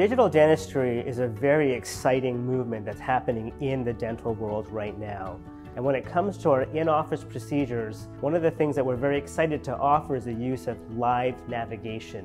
Digital dentistry is a very exciting movement that's happening in the dental world right now. And when it comes to our in-office procedures, one of the things that we're very excited to offer is the use of live navigation.